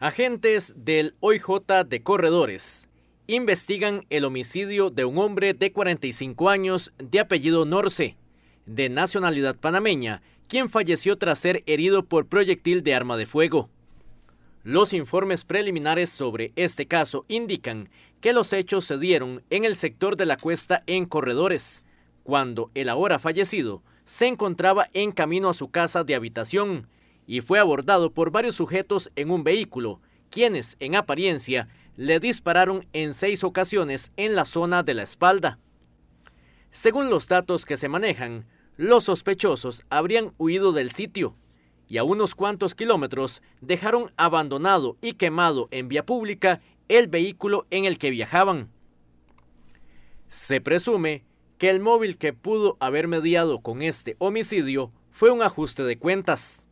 Agentes del OIJ de Corredores investigan el homicidio de un hombre de 45 años de apellido Norce, de nacionalidad panameña, quien falleció tras ser herido por proyectil de arma de fuego. Los informes preliminares sobre este caso indican que los hechos se dieron en el sector de la cuesta en Corredores, cuando el ahora fallecido se encontraba en camino a su casa de habitación y fue abordado por varios sujetos en un vehículo, quienes, en apariencia, le dispararon en seis ocasiones en la zona de la espalda. Según los datos que se manejan, los sospechosos habrían huido del sitio y a unos cuantos kilómetros dejaron abandonado y quemado en vía pública el vehículo en el que viajaban. Se presume que el móvil que pudo haber mediado con este homicidio fue un ajuste de cuentas.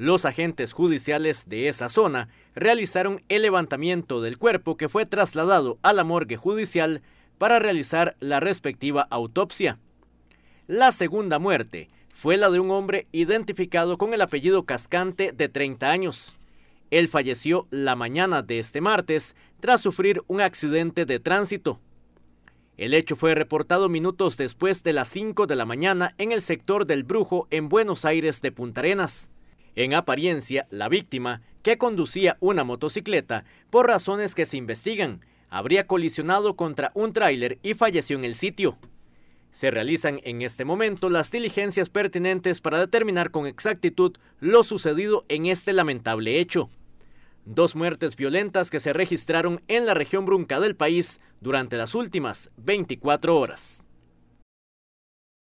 Los agentes judiciales de esa zona realizaron el levantamiento del cuerpo que fue trasladado a la morgue judicial para realizar la respectiva autopsia. La segunda muerte fue la de un hombre identificado con el apellido Cascante de 30 años. Él falleció la mañana de este martes tras sufrir un accidente de tránsito. El hecho fue reportado minutos después de las 5 de la mañana en el sector del Brujo en Buenos Aires de Punta Arenas. En apariencia, la víctima, que conducía una motocicleta, por razones que se investigan, habría colisionado contra un tráiler y falleció en el sitio. Se realizan en este momento las diligencias pertinentes para determinar con exactitud lo sucedido en este lamentable hecho. Dos muertes violentas que se registraron en la región brunca del país durante las últimas 24 horas.